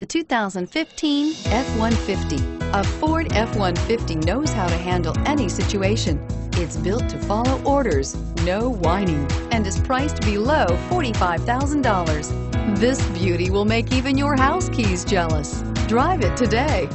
The 2015 F-150. A Ford F-150 knows how to handle any situation. It's built to follow orders, no whining, and is priced below $45,000. This beauty will make even your house keys jealous. Drive it today.